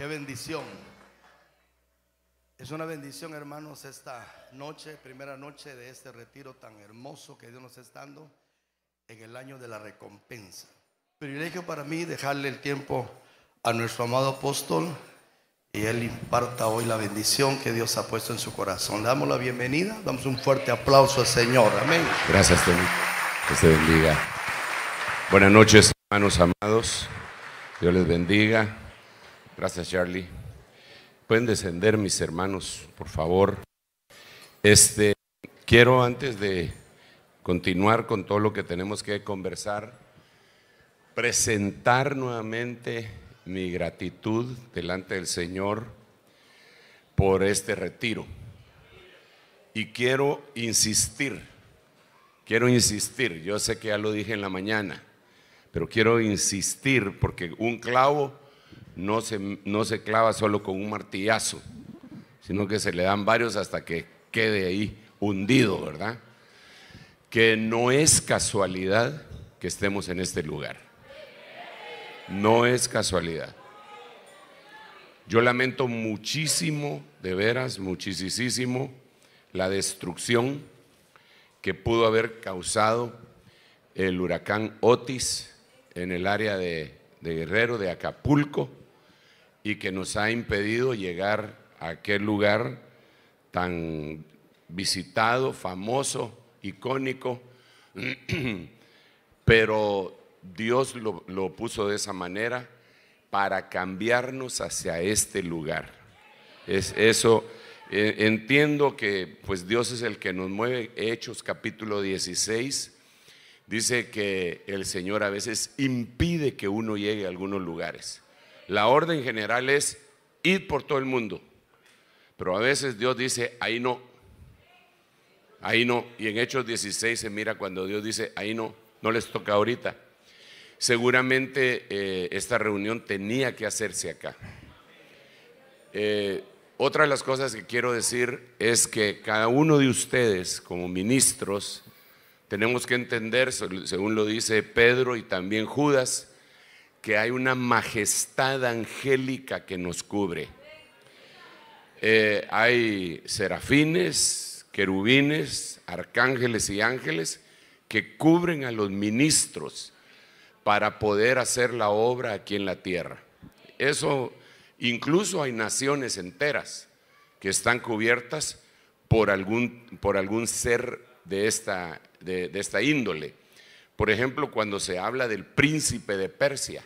Qué bendición. Es una bendición, hermanos, esta noche, primera noche de este retiro tan hermoso que Dios nos está dando en el año de la recompensa. Privilegio para mí dejarle el tiempo a nuestro amado apóstol y él imparta hoy la bendición que Dios ha puesto en su corazón. Le damos la bienvenida, damos un fuerte aplauso al Señor. Amén. Gracias, Tony. Que se bendiga. Buenas noches, hermanos amados. Dios les bendiga. Gracias, Charlie. Pueden descender, mis hermanos, por favor. Este, quiero antes de continuar con todo lo que tenemos que conversar, presentar nuevamente mi gratitud delante del Señor por este retiro. Y quiero insistir, quiero insistir, yo sé que ya lo dije en la mañana, pero quiero insistir porque un clavo no se, no se clava solo con un martillazo, sino que se le dan varios hasta que quede ahí hundido, ¿verdad? Que no es casualidad que estemos en este lugar. No es casualidad. Yo lamento muchísimo, de veras, muchísimo, la destrucción que pudo haber causado el huracán Otis en el área de, de Guerrero, de Acapulco, y que nos ha impedido llegar a aquel lugar tan visitado, famoso, icónico, pero Dios lo, lo, puso de esa manera para cambiarnos hacia este lugar. Es eso, eh, entiendo que pues Dios es el que nos mueve. Hechos capítulo 16 dice que el Señor a veces impide que uno llegue a algunos lugares. La orden general es ir por todo el mundo. Pero a veces Dios dice, ahí no. Ahí no. Y en Hechos 16 se mira cuando Dios dice, ahí no, no les toca ahorita. Seguramente eh, esta reunión tenía que hacerse acá. Eh, otra de las cosas que quiero decir es que cada uno de ustedes como ministros tenemos que entender, según lo dice Pedro y también Judas, que hay una majestad angélica que nos cubre. Eh, hay serafines, querubines, arcángeles y ángeles que cubren a los ministros para poder hacer la obra aquí en la tierra. Eso, incluso hay naciones enteras que están cubiertas por algún, por algún ser de esta, de, de esta índole. Por ejemplo, cuando se habla del príncipe de Persia,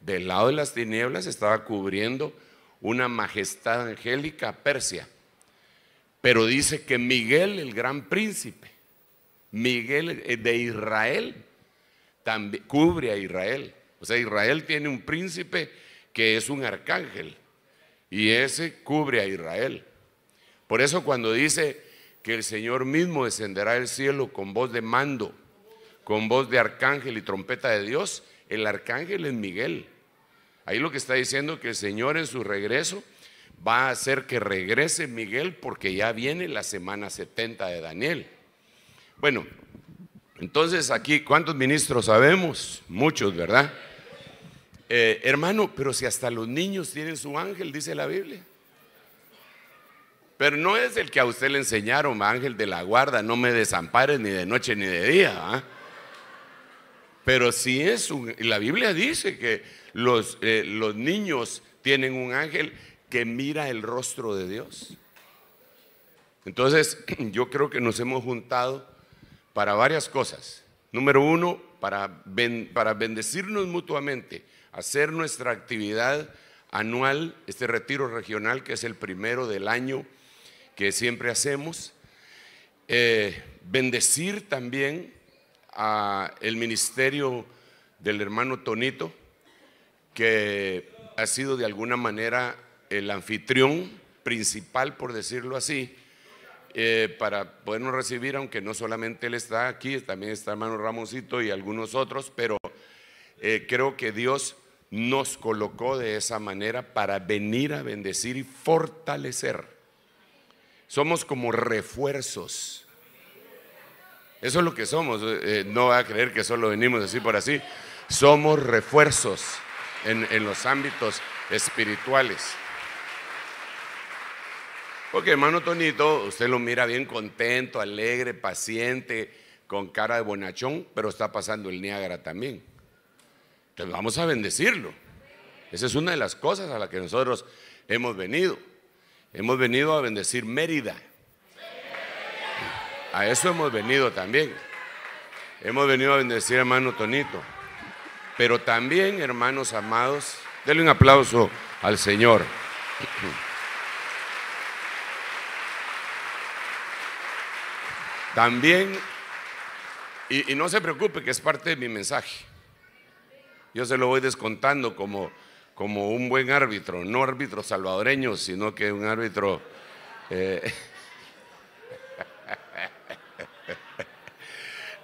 del lado de las tinieblas estaba cubriendo una majestad angélica Persia. Pero dice que Miguel, el gran príncipe, Miguel eh, de Israel, también cubre a Israel. O sea, Israel tiene un príncipe que es un arcángel y ese cubre a Israel. Por eso cuando dice que el Señor mismo descenderá del cielo con voz de mando, con voz de arcángel y trompeta de Dios, el arcángel es Miguel. Ahí lo que está diciendo que el Señor en su regreso va a hacer que regrese Miguel porque ya viene la semana 70 de Daniel. Bueno, entonces aquí, ¿cuántos ministros sabemos? Muchos, ¿verdad? Eh, hermano, pero si hasta los niños tienen su ángel, dice la Biblia. Pero no es el que a usted le enseñaron, ángel de la guarda, no me desampares ni de noche ni de día. ¿ah? Pero si es un, la Biblia dice que los, eh, los niños tienen un ángel que mira el rostro de Dios. Entonces, yo creo que nos hemos juntado para varias cosas. Número uno, para, para bendecirnos mutuamente, hacer nuestra actividad anual, este retiro regional que es el primero del año que siempre hacemos. Eh, bendecir también a el ministerio del hermano Tonito, que ha sido de alguna manera el anfitrión principal, por decirlo así, eh, para podernos recibir, aunque no solamente él está aquí, también está hermano Ramoncito y algunos otros, pero eh, creo que Dios nos colocó de esa manera para venir a bendecir y fortalecer. Somos como refuerzos eso es lo que somos. Eh, no va a creer que solo venimos así por así. Somos refuerzos en, los ámbitos espirituales. Porque hermano Tonito, usted lo mira bien contento, alegre, paciente, con cara de bonachón, pero está pasando el Niágara también. Entonces vamos a bendecirlo. Esa es una de las cosas a las que nosotros hemos venido. Hemos venido a bendecir Mérida. A eso hemos venido también. Hemos venido a bendecir hermano Tonito. Pero también, hermanos amados, denle un aplauso al Señor. También, y, no se preocupe que es parte de mi mensaje. Yo se lo voy descontando como, como un buen árbitro, no árbitro salvadoreño, sino que un árbitro... Eh,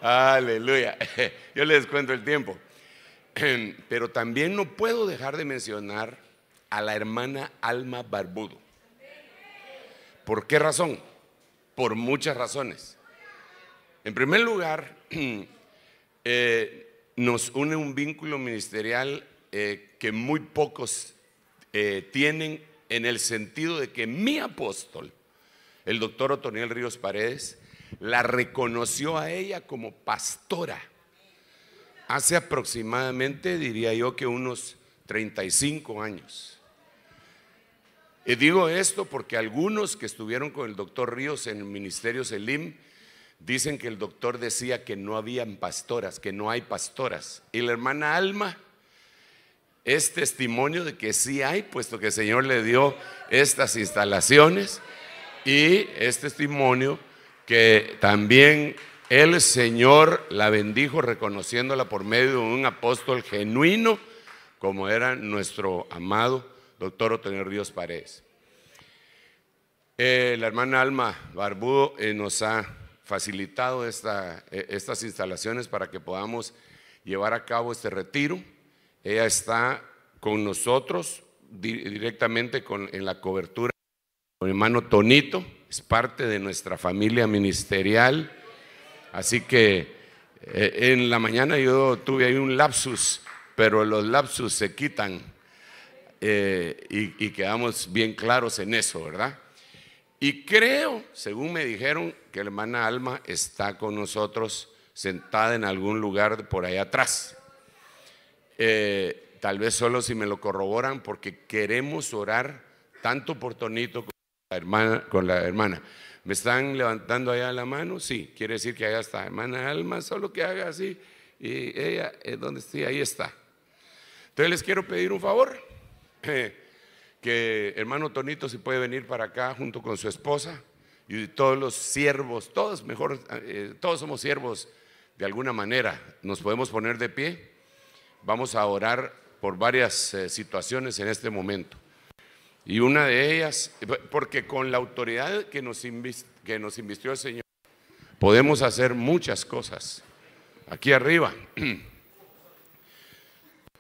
aleluya. Yo les cuento el tiempo. Pero también no puedo dejar de mencionar a la hermana Alma Barbudo. ¿Por qué razón? Por muchas razones. En primer lugar, eh, nos une un vínculo ministerial eh, que muy pocos eh, tienen en el sentido de que mi apóstol, el doctor Otoniel Ríos Paredes, la reconoció a ella como pastora. Hace aproximadamente, diría yo, que unos 35 años. Y digo esto porque algunos que estuvieron con el doctor Ríos en el ministerio Selim Dicen que el doctor decía que no habían pastoras, que no hay pastoras. Y la hermana Alma es testimonio de que sí hay, puesto que el Señor le dio estas instalaciones. Y es testimonio que también el Señor la bendijo reconociéndola por medio de un apóstol genuino, como era nuestro amado doctor Otonel Ríos Paredes. Eh, la hermana Alma Barbudo eh, nos ha facilitado esta, e, estas instalaciones para que podamos llevar a cabo este retiro. Ella está con nosotros directamente en la cobertura con hermano Tonito, es parte de nuestra familia ministerial. Así que eh, en la mañana yo tuve ahí un lapsus, pero los lapsus se quitan eh, y, quedamos bien claros en eso, ¿verdad? Y creo, según me dijeron, que la hermana Alma está con nosotros sentada en algún lugar por ahí atrás. Eh, tal vez solo si me lo corroboran, porque queremos orar tanto por Tonito hermana. Con la hermana. ¿Me están levantando allá la mano? Sí, quiere decir que allá está. Hermana Alma, solo que haga así. Y ella, eh, ¿dónde está? Ahí está. Entonces les quiero pedir un favor. que hermano Tonito si puede venir para acá junto con su esposa y todos los siervos, todos mejor, eh, todos somos siervos de alguna manera. Nos podemos poner de pie. Vamos a orar por varias eh, situaciones en este momento. Y una de ellas, porque con la autoridad que nos, que nos invistió el Señor, podemos hacer muchas cosas. Aquí arriba.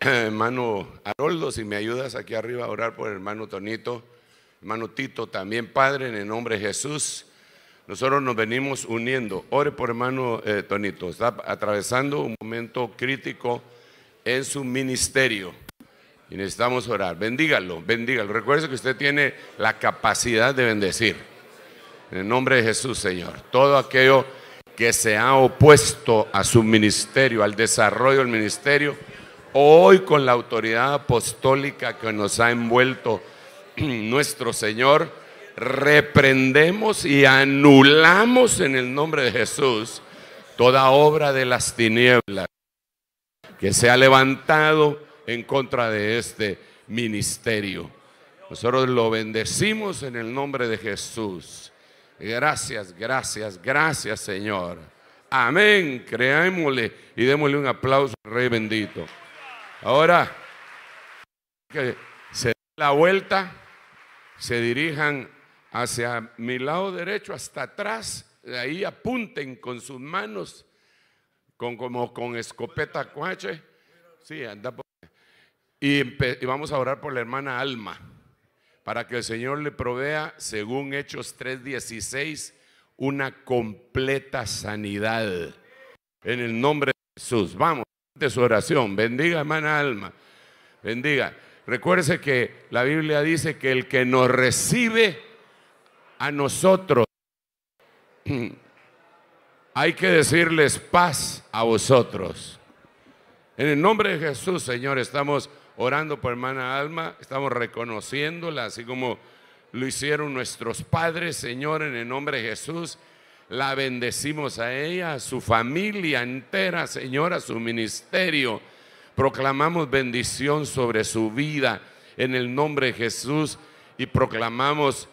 hermano Haroldo, si me ayudas aquí arriba a orar por hermano Tonito, hermano Tito, también Padre, en el nombre de Jesús, nosotros nos venimos uniendo. Ore por hermano eh, Tonito, está atravesando un momento crítico en su ministerio y necesitamos orar. Bendígalo, bendígalo. Recuerde que usted tiene la capacidad de bendecir. En el nombre de Jesús, Señor. Todo aquello que se ha opuesto a su ministerio, al desarrollo del ministerio, Hoy con la autoridad apostólica que nos ha envuelto nuestro Señor, reprendemos y anulamos en el nombre de Jesús toda obra de las tinieblas que se ha levantado en contra de este ministerio. Nosotros lo bendecimos en el nombre de Jesús. Gracias, gracias, gracias Señor. Amén. Creámosle y démosle un aplauso al Rey bendito. Ahora, que se den la vuelta, se dirijan hacia mi lado derecho, hasta atrás, de ahí apunten con sus manos, con, como con escopeta cuache. Sí, anda y, vamos a orar por la hermana Alma, para que el Señor le provea, según Hechos 3:16, una completa sanidad. En el nombre de Jesús. Vamos de su oración. Bendiga, hermana Alma. Bendiga. Recuérdese que la Biblia dice que el que nos recibe a nosotros, hay que decirles paz a vosotros. En el nombre de Jesús, Señor, estamos orando por hermana Alma, estamos reconociéndola, así como lo hicieron nuestros padres, Señor, en el nombre de Jesús. La bendecimos a ella, a su familia entera, Señor, a su ministerio. Proclamamos bendición sobre su vida en el nombre de Jesús y proclamamos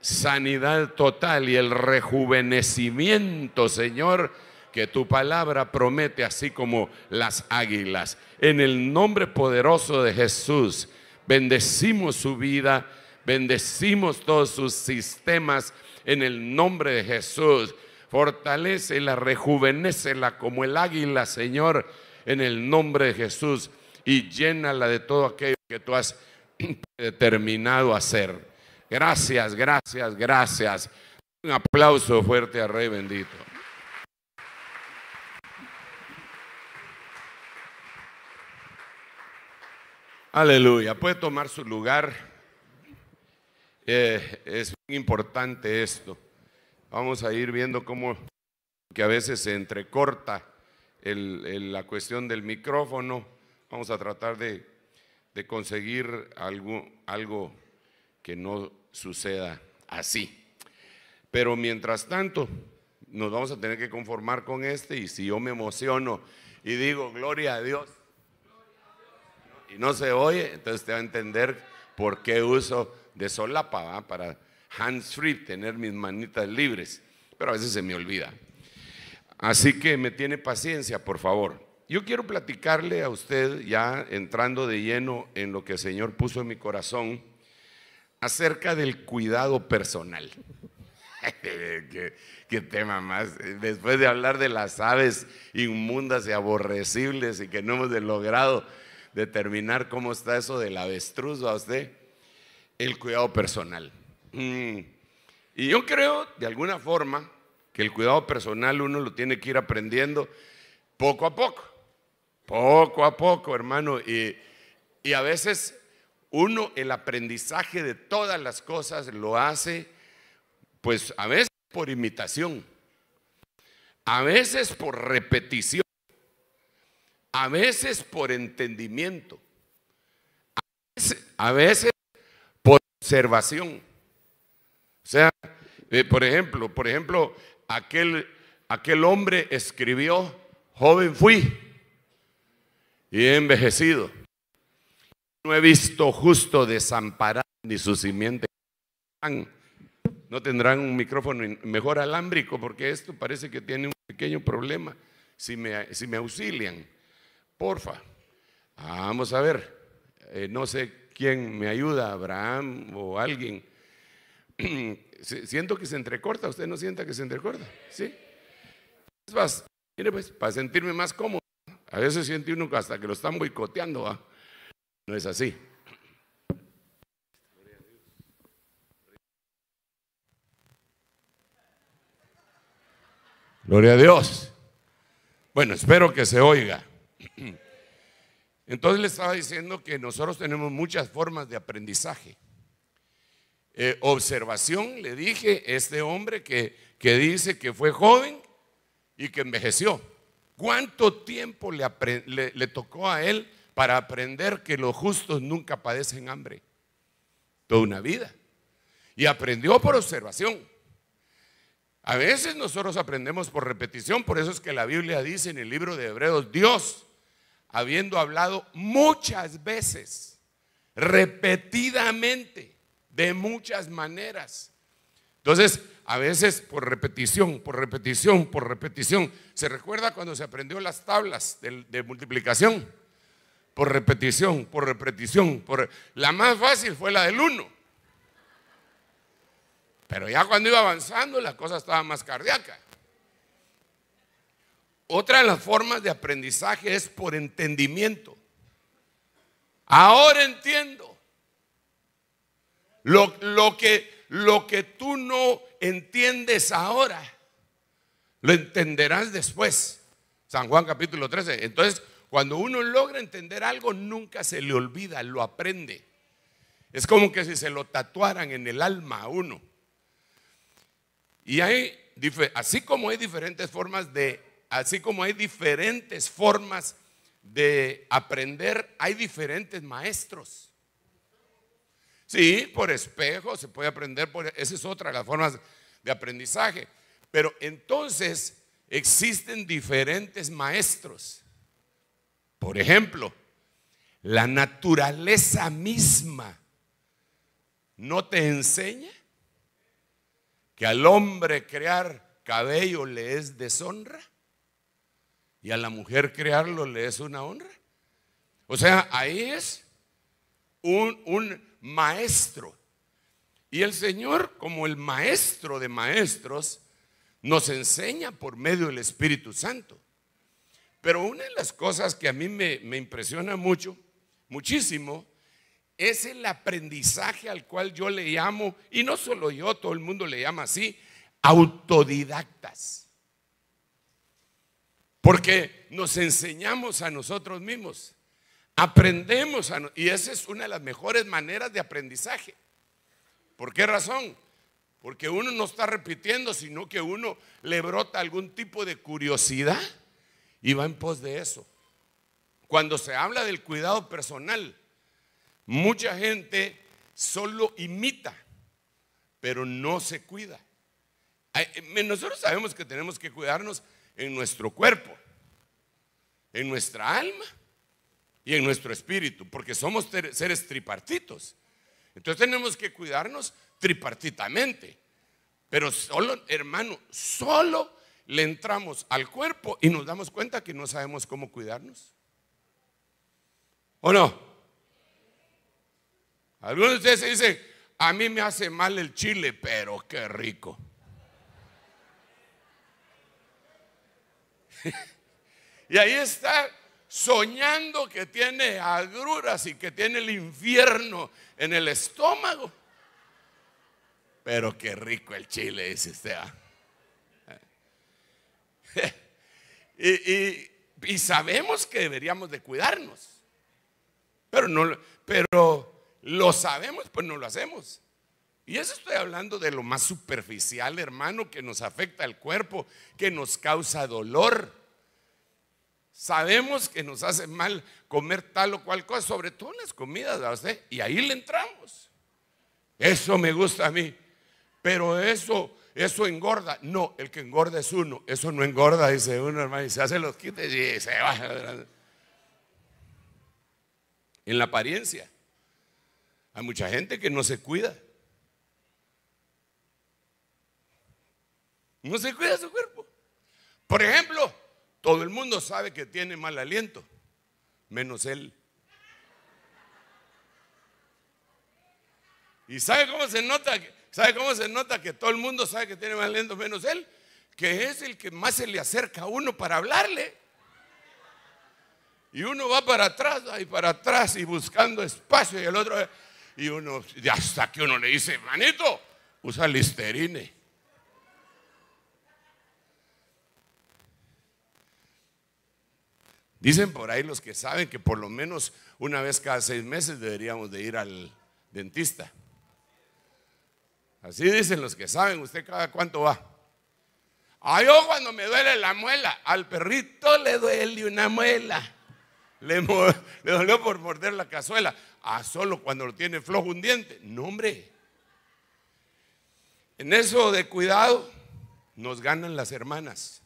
sanidad total y el rejuvenecimiento, Señor, que tu palabra promete, así como las águilas. En el nombre poderoso de Jesús, bendecimos su vida, bendecimos todos sus sistemas en el nombre de Jesús. Fortalecela, rejuvenécela como el águila, Señor, en el nombre de Jesús y llénala de todo aquello que tú has determinado hacer. Gracias, gracias, gracias. Un aplauso fuerte a Rey bendito. Aleluya. Puede tomar su lugar. Eh, es muy importante esto. Vamos a ir viendo cómo que a veces se entrecorta la cuestión del micrófono. Vamos a tratar de, conseguir algo, algo que no suceda así. Pero mientras tanto, nos vamos a tener que conformar con este y si yo me emociono y digo, gloria a Dios, y no se oye, entonces te va a entender por qué uso de solapa, para hands free, tener mis manitas libres, pero a veces se me olvida. Así que me tiene paciencia, por favor. Yo quiero platicarle a usted, ya entrando de lleno en lo que el Señor puso en mi corazón, acerca del cuidado personal. ¿Qué, tema más. Después de hablar de las aves inmundas y aborrecibles y que no hemos logrado determinar cómo está eso del avestruz a usted, el cuidado personal. Mm. Y yo creo, de alguna forma, que el cuidado personal uno lo tiene que ir aprendiendo poco a poco, poco a poco, hermano. Y a veces uno el aprendizaje de todas las cosas lo hace, pues a veces por imitación, a veces por repetición, a veces por entendimiento, a veces, por observación. O sea, eh, por ejemplo, por ejemplo, aquel, aquel hombre escribió, joven fui y he envejecido. No he visto justo desamparado ni su simiente. No tendrán un micrófono mejor alámbrico porque esto parece que tiene un pequeño problema. Si me, si me auxilian, porfa. Vamos a ver. Eh, no sé quién me ayuda, Abraham o alguien. Siento que se entrecorta. ¿Usted no sienta que se entrecorta? ¿Sí? mire pues, para sentirme más cómodo. A veces siente uno hasta que lo están boicoteando. ¿va? No es así. Gloria a Dios. Bueno, espero que se oiga. Entonces le estaba diciendo que nosotros tenemos muchas formas de aprendizaje. Eh, observación, le dije, este hombre que, que dice que fue joven y que envejeció. ¿Cuánto tiempo le, le tocó a él para aprender que los justos nunca padecen hambre. Toda una vida. Y aprendió por observación. A veces nosotros aprendemos por repetición, por eso es que la Biblia dice en el libro de Hebreos, Dios, habiendo hablado muchas veces, repetidamente, de muchas maneras. Entonces, a veces por repetición, por repetición, por repetición. ¿Se recuerda cuando se aprendió las tablas de, multiplicación? por repetición, por repetición. Por... La más fácil fue la del uno. Pero ya cuando iba avanzando la cosa estaba más cardíaca. Otra de las formas de aprendizaje es por entendimiento. Ahora entiendo. Lo, lo, que, lo que tú no entiendes ahora, lo entenderás después. San Juan capítulo 13. Entonces, cuando uno logra entender algo, nunca se le olvida, lo aprende. Es como que si se lo tatuaran en el alma a uno. Y hay, así como hay diferentes formas de, así como hay diferentes formas de aprender, hay diferentes maestros. Sí, por espejo se puede aprender, por, esa es otra de las formas de aprendizaje. Pero entonces existen diferentes maestros. Por ejemplo, la naturaleza misma no te enseña que al hombre crear cabello le es deshonra y a la mujer crearlo le es una honra. O sea, ahí es un, un maestro. Y el Señor, como el maestro de maestros, nos enseña por medio del Espíritu Santo. Pero una de las cosas que a mí me, me impresiona mucho, muchísimo, es el aprendizaje al cual yo le llamo, y no solo yo, todo el mundo le llama así, autodidactas. Porque nos enseñamos a nosotros mismos, aprendemos, a, y esa es una de las mejores maneras de aprendizaje. ¿Por qué razón? Porque uno no está repitiendo, sino que uno le brota algún tipo de curiosidad y va en pos de eso. Cuando se habla del cuidado personal, mucha gente solo imita, pero no se cuida. Eh, nosotros sabemos que tenemos que cuidarnos en nuestro cuerpo, en nuestra alma y en nuestro espíritu, porque somos seres tripartitos. Entonces tenemos que cuidarnos tripartitamente. Pero solo, hermano, solo le entramos al cuerpo y nos damos cuenta que no sabemos cómo cuidarnos. ¿O no? Algunos de ustedes dicen, a mí me hace mal el chile, pero qué rico. y ahí está soñando que tiene agruras y que tiene el infierno en el estómago. Pero qué rico el chile, dice usted. ¿ah? y, sabemos que deberíamos de cuidarnos. Pero, no, pero lo sabemos, pues no lo hacemos. Y eso estoy hablando de lo más superficial, hermano, que nos afecta al cuerpo, que nos causa dolor. Sabemos que nos hace mal comer tal o cual cosa, sobre todo las comidas, Y ahí le entramos. Eso me gusta a mí. Pero eso eso engorda. No, el que engorda es uno. Eso no engorda, dice uno, hermano, y se hace los quites y se va. En la apariencia. Hay mucha gente que no se cuida. No se cuida su cuerpo. Por ejemplo, todo el mundo sabe que tiene mal aliento, menos él. ¿Y sabe cómo se nota? ¿Sabe cómo se nota que todo el mundo sabe que tiene más aliento menos él? Que es el que más se le acerca a uno para hablarle. Y uno va para atrás y para atrás y buscando espacio y el otro y uno hasta que uno le dice, "Manito, usa listerine." Dicen por ahí los que saben que por lo menos una vez cada seis meses deberíamos de ir al dentista. Así dicen los que saben, usted cada cuánto va. Ah, yo cuando me duele la muela, al perrito le duele una muela. Le, le dolió por morder la cazuela. Ah, solo cuando lo tiene flojo un diente. No, hombre. En eso de cuidado nos ganan las hermanas.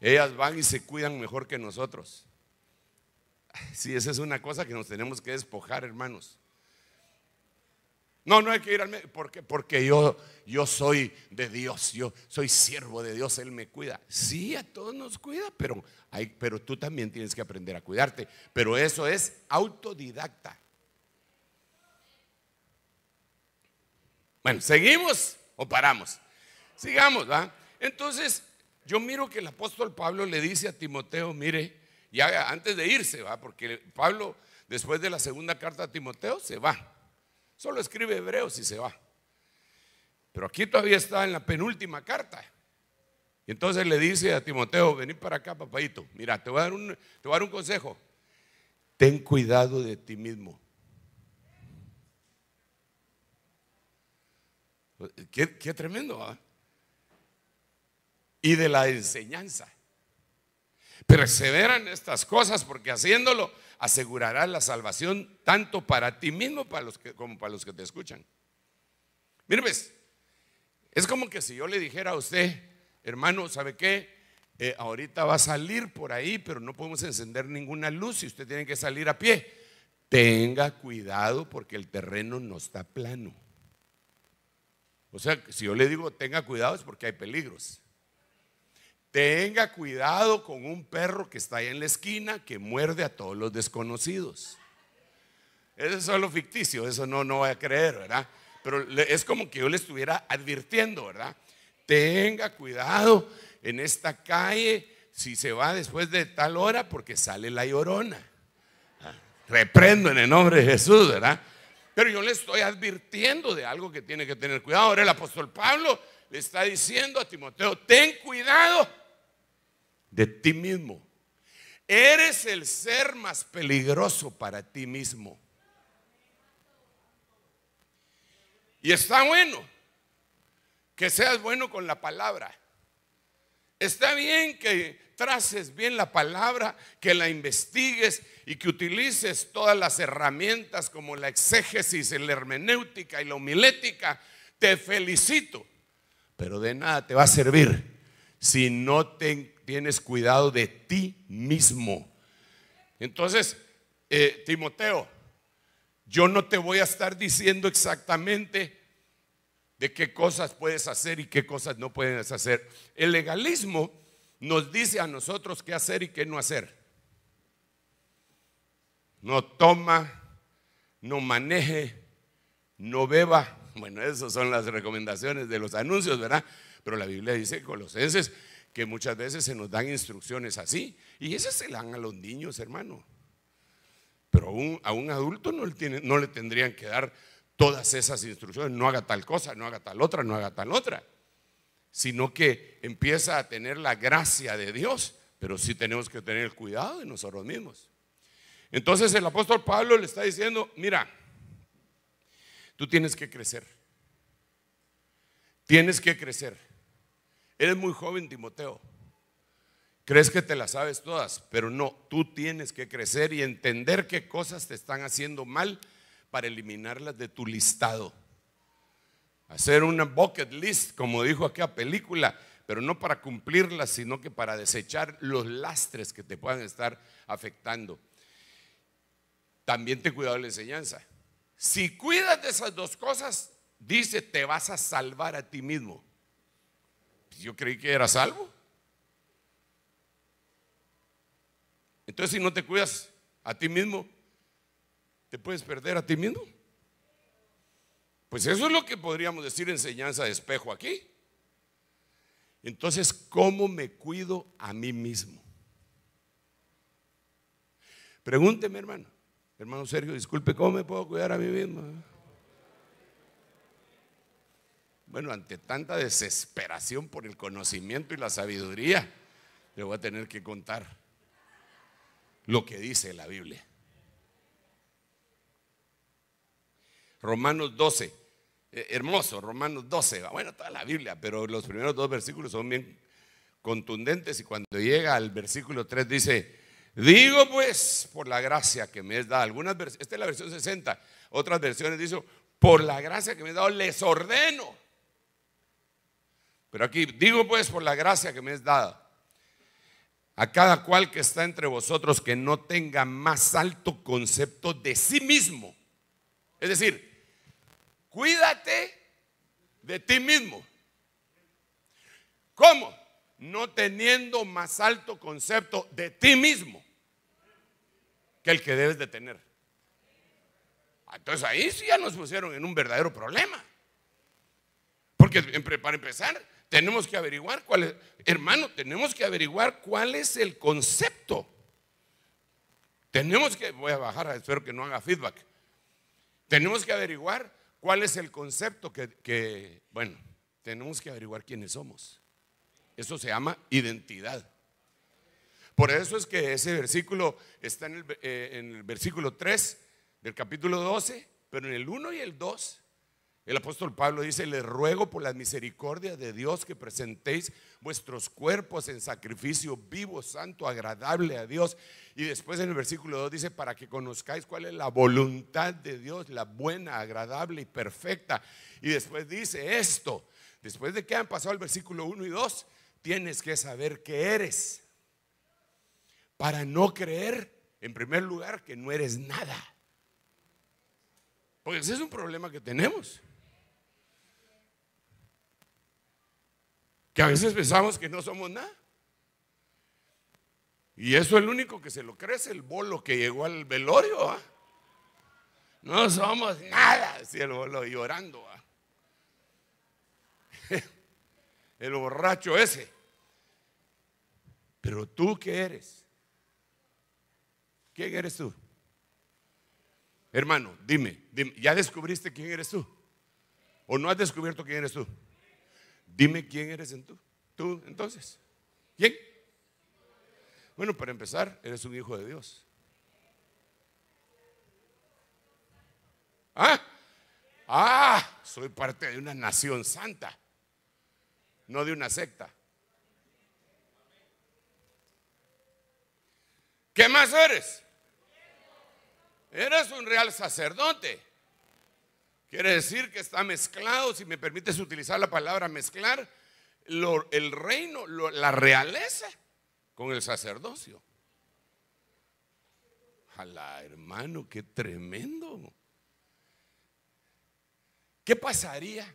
Ellas van y se cuidan mejor que nosotros. Sí, esa es una cosa que nos tenemos que despojar, hermanos. No, no hay que ir al médico. Porque yo, yo soy de Dios, yo soy siervo de Dios, Él me cuida. Sí, a todos nos cuida, pero, pero tú también tienes que aprender a cuidarte. Pero eso es autodidacta. Bueno, ¿seguimos o paramos? Sigamos, ¿va? Entonces, yo miro que el apóstol Pablo le dice a Timoteo, mire, ya antes de irse, ¿va? Porque Pablo, después de la segunda carta a Timoteo, se va. Solo escribe Hebreos y se va. Pero aquí todavía está en la penúltima carta. Y entonces le dice a Timoteo, vení para acá, papadito. Mira, te voy a dar un, te voy a dar un consejo. Ten cuidado de ti mismo. Qué, tremendo, ¿ah? Y de la enseñanza. Persevera en estas cosas porque haciéndolo asegurarás la salvación tanto para ti mismo como para los que te escuchan. Mire, pues, es como que si yo le dijera a usted, hermano, ¿sabe qué? Eh, ahorita va a salir por ahí, pero no podemos encender ninguna luz y usted tiene que salir a pie. Tenga cuidado porque el terreno no está plano. O sea, si yo le digo tenga cuidado es porque hay peligros. Tenga cuidado con un perro que está ahí en la esquina que muerde a todos los desconocidos. Eso es solo ficticio, eso no, no voy a creer, ¿verdad? Pero es como que yo le estuviera advirtiendo, ¿verdad? Tenga cuidado en esta calle si se va después de tal hora porque sale la llorona. Ah, reprendo en el nombre de Jesús, ¿verdad? Pero yo le estoy advirtiendo de algo que tiene que tener cuidado. Ahora el apóstol Pablo le está diciendo a Timoteo, ten cuidado de ti mismo. Eres el ser más peligroso para ti mismo. Y está bueno que seas bueno con la palabra. Está bien que traces bien la palabra, que la investigues y que utilices todas las herramientas como la exégesis, la hermenéutica y la homilética. Te felicito, pero de nada te va a servir si no te tienes cuidado de ti mismo. Entonces, eh, Timoteo, yo no te voy a estar diciendo exactamente de qué cosas puedes hacer y qué cosas no puedes hacer. El legalismo nos dice a nosotros qué hacer y qué no hacer. No toma, no maneje, no beba. Bueno, esas son las recomendaciones de los anuncios, ¿verdad? Pero la Biblia dice, Colosenses, que muchas veces se nos dan instrucciones así. Y esas se dan a los niños, hermano. Pero a un, adulto no le, no le tendrían que dar todas esas instrucciones. No haga tal cosa, no haga tal otra, no haga tal otra. Sino que empieza a tener la gracia de Dios. Pero sí tenemos que tener el cuidado de nosotros mismos. Entonces el apóstol Pablo le está diciendo, mira, tú tienes que crecer. Tienes que crecer. Eres muy joven, Timoteo. Crees que te las sabes todas, pero no, tú tienes que crecer y entender qué cosas te están haciendo mal para eliminarlas de tu listado. Hacer una bucket list, como dijo aquella película, pero no para cumplirlas, sino que para desechar los lastres que te puedan estar afectando. También te cuidado de la enseñanza. Si cuidas de esas dos cosas, dice, te vas a salvar a ti mismo. Yo creí que era salvo. Entonces, si no te cuidas a ti mismo, te puedes perder a ti mismo. Pues eso es lo que podríamos decir enseñanza de espejo aquí. Entonces, ¿cómo me cuido a mí mismo? Pregúnteme, hermano. Hermano Sergio, disculpe, ¿cómo me puedo cuidar a mí mismo? Bueno, ante tanta desesperación por el conocimiento y la sabiduría, le voy a tener que contar lo que dice la Biblia. Romanos 12, eh, hermoso, Romanos 12, bueno, toda la Biblia, pero los primeros dos versículos son bien contundentes y cuando llega al versículo 3 dice, digo pues por la gracia que me es dada, algunas esta es la versión 60, otras versiones dicen, por la gracia que me es dado, les ordeno pero aquí digo pues por la gracia que me es dada, a cada cual que está entre vosotros que no tenga más alto concepto de sí mismo. Es decir, cuídate de ti mismo. ¿Cómo? No teniendo más alto concepto de ti mismo que el que debes de tener. Entonces ahí sí ya nos pusieron en un verdadero problema. Porque para empezar, tenemos que averiguar cuál es, hermano, tenemos que averiguar cuál es el concepto. Tenemos que, voy a bajar, espero que no haga feedback. Tenemos que averiguar cuál es el concepto que, bueno, tenemos que averiguar quiénes somos. Eso se llama identidad. Por eso es que ese versículo está en el, eh, en el versículo 3 del capítulo 12, pero en el 1 y el 2 el apóstol Pablo dice, le ruego por la misericordia de Dios que presentéis vuestros cuerpos en sacrificio vivo, santo, agradable a Dios. Y después en el versículo 2 dice, para que conozcáis cuál es la voluntad de Dios, la buena, agradable y perfecta. Y después dice esto, después de que han pasado el versículo 1 y 2, tienes que saber que eres. Para no creer, en primer lugar, que no eres nada. Porque ese es un problema que tenemos. Que a veces pensamos que no somos nada. Y eso el único que se lo cree es el bolo que llegó al velorio. No somos nada, decía el bolo llorando. El borracho ese. Pero tú qué eres? ¿Quién eres tú? Hermano, dime, ¿ya descubriste quién eres tú? ¿O no has descubierto quién eres tú? Dime quién eres en tú. Tú, entonces. ¿Quién? Bueno, para empezar, eres un hijo de Dios. Ah, ah, soy parte de una nación santa, no de una secta. ¿Qué más eres? Eres un real sacerdote. Quiere decir que está mezclado, si me permites utilizar la palabra mezclar, el reino, la realeza con el sacerdocio. Jala, hermano, qué tremendo. ¿Qué pasaría?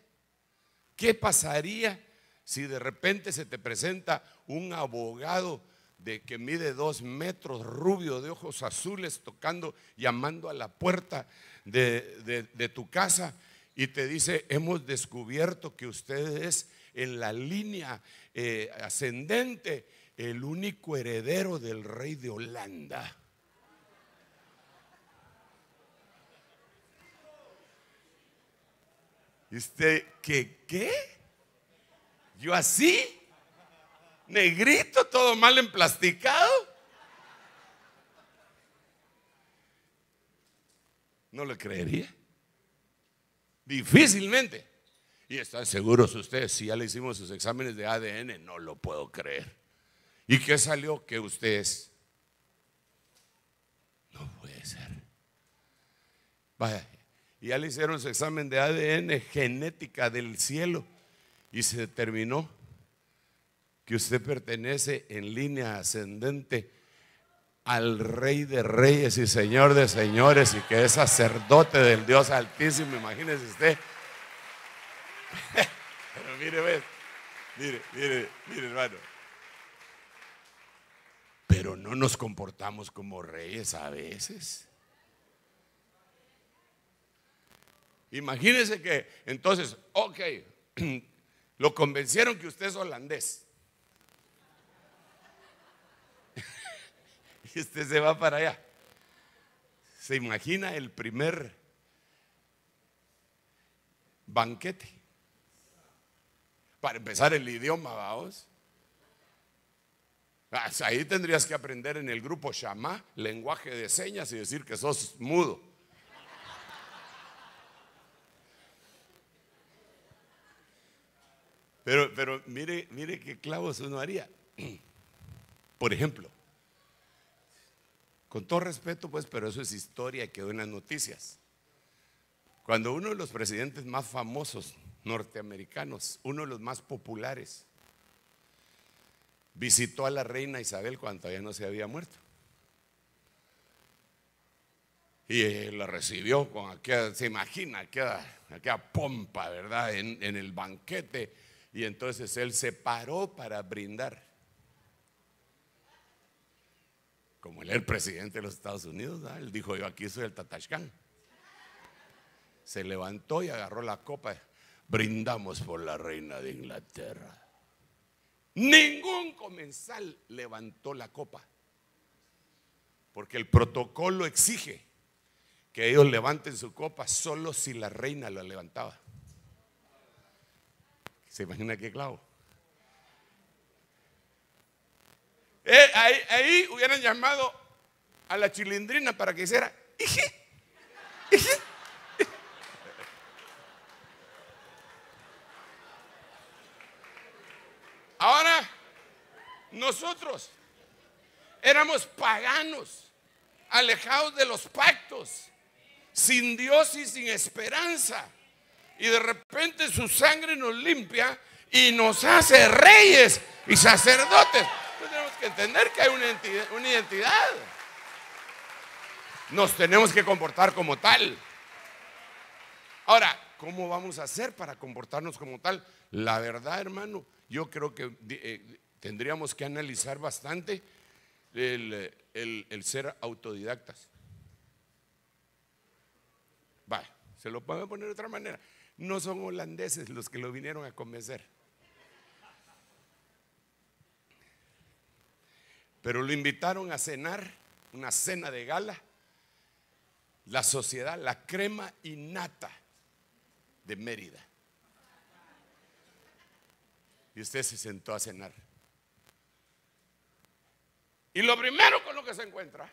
¿Qué pasaría si de repente se te presenta un abogado de que mide dos metros, rubio, de ojos azules, tocando, llamando a la puerta de, tu casa y te dice, hemos descubierto que usted es en la línea eh, ascendente el único heredero del rey de Holanda. ¿Y usted qué? ¿Qué? ¿Yo así? ¿Negrito, todo mal emplasticado? ¿No lo creería? Difícilmente. Y están seguros ustedes, si ya le hicimos sus exámenes de ADN, no lo puedo creer. ¿Y qué salió? Que usted es. No puede ser. Vaya, ya le hicieron su examen de ADN genética del cielo y se determinó que usted pertenece en línea ascendente al Rey de Reyes y Señor de Señores y que es sacerdote del Dios Altísimo, imagínese usted. Pero mire, ve, mire, mire, mire, hermano. Pero no nos comportamos como reyes a veces. Imagínese que entonces, ok, lo convencieron que usted es holandés. Usted se va para allá. ¿Se imagina el primer banquete? Para empezar el idioma, vamos. Ah, ahí tendrías que aprender en el grupo Shama, lenguaje de señas y decir que sos mudo. Pero, pero mire, mire qué clavos uno haría. Por ejemplo, con todo respeto, pues, pero eso es historia, quedó en las noticias. Cuando uno de los presidentes más famosos norteamericanos, uno de los más populares, visitó a la reina Isabel cuando todavía no se había muerto. Y la recibió con aquella, se imagina, aquella, pompa, ¿verdad? En el banquete. Y entonces él se paró para brindar. Como él era el presidente de los Estados Unidos, él dijo, yo aquí soy el Tatashkan. Se levantó y agarró la copa. Brindamos por la reina de Inglaterra. Ningún comensal levantó la copa. Porque el protocolo exige que ellos levanten su copa solo si la reina la levantaba. ¿Se imagina qué clavo? Eh, ahí, ahí hubieran llamado a la chilindrina para que hiciera. Ahora, nosotros éramos paganos, alejados de los pactos, sin Dios y sin esperanza. Y de repente su sangre nos limpia y nos hace reyes y sacerdotes. Que entender que hay una identidad, una identidad. Nos tenemos que comportar como tal. Ahora, ¿cómo vamos a hacer para comportarnos como tal? La verdad, hermano, yo creo que eh, tendríamos que analizar bastante el, el ser autodidactas. Vaya, se lo puedo poner de otra manera. No son holandeses los que lo vinieron a convencer. Pero lo invitaron a cenar, una cena de gala, la sociedad, la crema y nata de Mérida. Y usted se sentó a cenar. Y lo primero con lo que se encuentra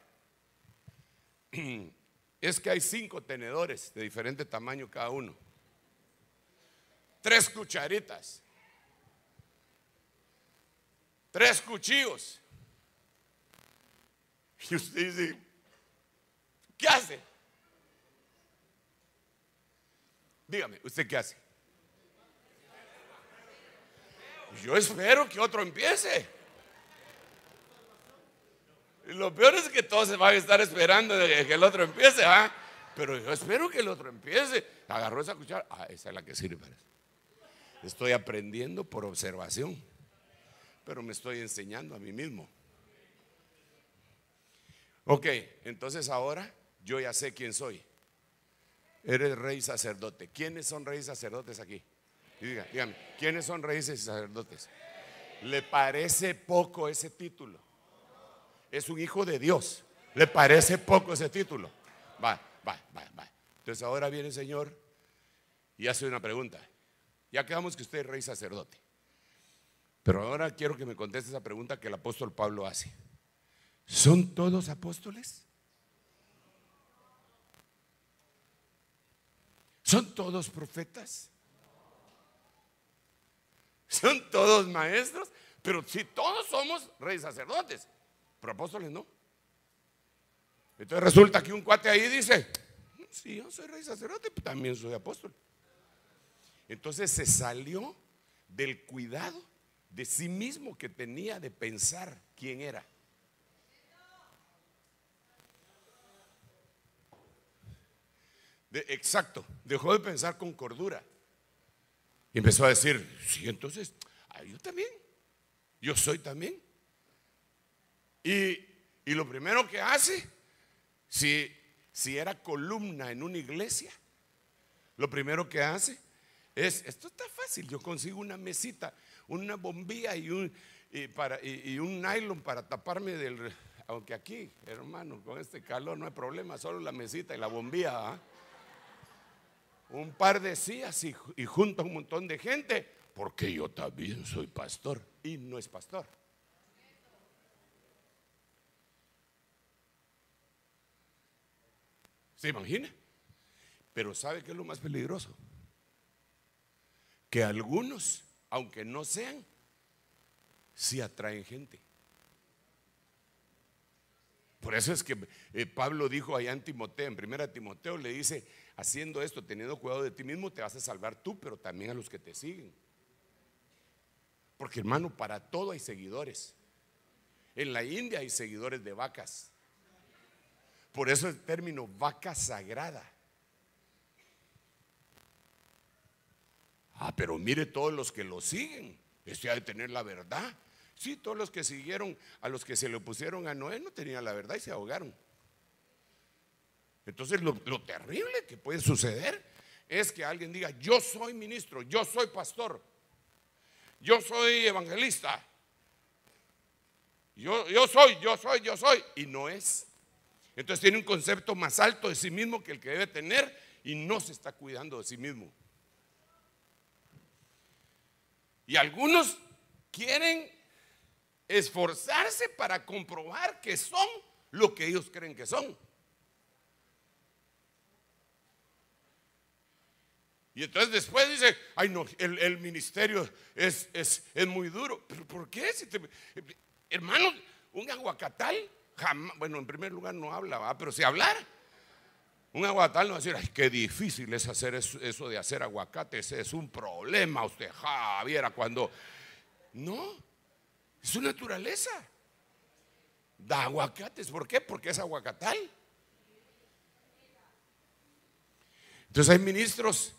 es que hay cinco tenedores de diferente tamaño cada uno. Tres cucharitas. Tres cuchillos. Y usted dice, ¿qué hace? Dígame, ¿usted qué hace? Yo espero que otro empiece. lo peor es que todos se van a estar esperando que el otro empiece, ¿ah? Pero yo espero que el otro empiece. Agarró esa cuchara. Ah, esa es la que sirve. Estoy aprendiendo por observación, pero me estoy enseñando a mí mismo. Ok, entonces ahora yo ya sé quién soy. Eres rey sacerdote. ¿Quiénes son reyes sacerdotes aquí? dígame, ¿quiénes son reyes y sacerdotes? ¿Le parece poco ese título? Es un hijo de Dios. ¿Le parece poco ese título? Va, va, va, va. Entonces ahora viene el Señor y hace una pregunta. Ya quedamos que usted es rey sacerdote. Pero ahora quiero que me conteste esa pregunta que el apóstol Pablo hace. ¿Son todos apóstoles? ¿Son todos profetas? ¿Son todos maestros? Pero si todos somos reyes sacerdotes, pero apóstoles no. Entonces resulta que un cuate ahí dice, si yo soy rey sacerdote, pues también soy apóstol. Entonces se salió del cuidado de sí mismo que tenía de pensar quién era. Exacto, dejó de pensar con cordura. Y empezó a decir, sí, entonces, ah, yo también, yo soy también. Y, y lo primero que hace, si, si era columna en una iglesia, lo primero que hace es, esto está fácil, yo consigo una mesita, una bombilla y un, para, y, un nylon para taparme del... Aunque aquí, hermano, con este calor no hay problema, solo la mesita y la bombilla. ¿ah? Un par de sillas y, y junto a un montón de gente, porque yo también soy pastor y no es pastor. ¿Se imagina? Pero ¿sabe qué es lo más peligroso? que algunos, aunque no sean, sí atraen gente. Por eso es que eh, Pablo dijo allá en Timoteo, en primera Timoteo, le dice, haciendo esto, teniendo cuidado de ti mismo, te vas a salvar tú, pero también a los que te siguen. Porque hermano, para todo hay seguidores. En la India hay seguidores de vacas. Por eso el término vaca sagrada. Ah, pero mire todos los que lo siguen. Este ha de tener la verdad. Sí, todos los que siguieron a los que se le opusieron a Noé no tenían la verdad y se ahogaron. Entonces lo, terrible que puede suceder es que alguien diga, yo soy ministro, yo soy pastor, yo soy evangelista, yo, yo soy, yo soy, yo soy, y no es. Entonces tiene un concepto más alto de sí mismo que el que debe tener y no se está cuidando de sí mismo. Y algunos quieren esforzarse para comprobar que son lo que ellos creen que son. Y entonces después dice, ay no, el, ministerio es, es, muy duro. ¿Pero por qué? Hermano, un aguacatal, jamás, bueno, en primer lugar no habla, pero si hablar un aguacatal no va a decir, ay, qué difícil es hacer eso, de hacer aguacates, es un problema usted, Javiera, cuando... No, es su naturaleza. Da aguacates, ¿por qué? Porque es aguacatal. Entonces hay ministros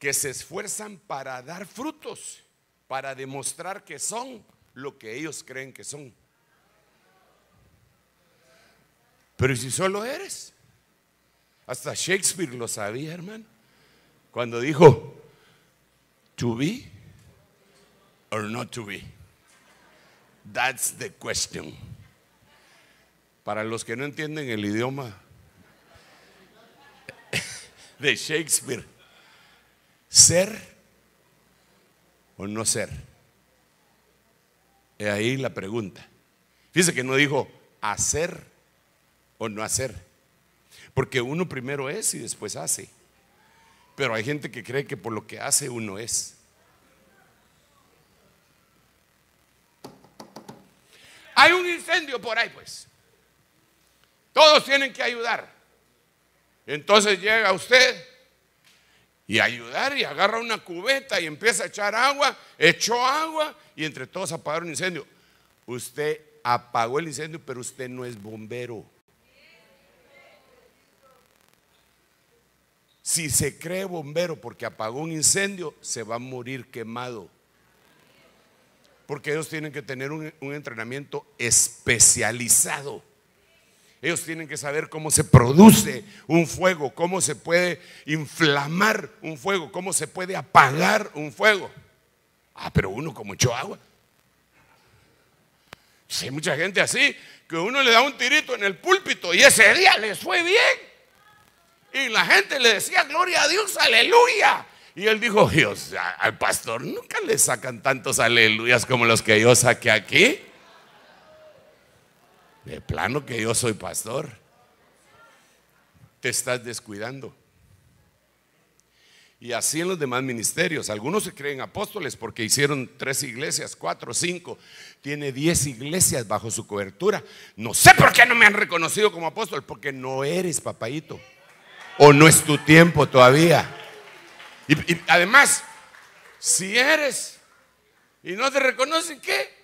que se esfuerzan para dar frutos, para demostrar que son lo que ellos creen que son. Pero si solo eres? Hasta Shakespeare lo sabía, hermano. Cuando dijo, to be or not to be. That's the question. Para los que no entienden el idioma de Shakespeare, ser o no ser. Es ahí la pregunta. Fíjese que no dijo hacer o no hacer. Porque uno primero es y después hace. Pero hay gente que cree que por lo que hace uno es. Hay un incendio por ahí, pues. Todos tienen que ayudar. Entonces llega usted y ayudar y agarra una cubeta y empieza a echar agua, echó agua y entre todos apagaron el incendio. Usted apagó el incendio, pero usted no es bombero. Si se cree bombero porque apagó un incendio, se va a morir quemado. Porque ellos tienen que tener un, un entrenamiento especializado. Ellos tienen que saber cómo se produce un fuego, cómo se puede inflamar un fuego, cómo se puede apagar un fuego. Ah, pero uno como echó agua. Si hay mucha gente así, que uno le da un tirito en el púlpito y ese día les fue bien. Y la gente le decía, gloria a Dios, aleluya. Y él dijo, Dios, al pastor nunca le sacan tantos aleluyas como los que yo saqué aquí. De plano que yo soy pastor. Te estás descuidando. Y así en los demás ministerios. Algunos se creen apóstoles porque hicieron tres iglesias, cuatro, cinco. Tiene diez iglesias bajo su cobertura. No sé por qué no me han reconocido como apóstol. Porque no eres papayito. O no es tu tiempo todavía. Y, y además, si eres y no te reconocen, ¿qué?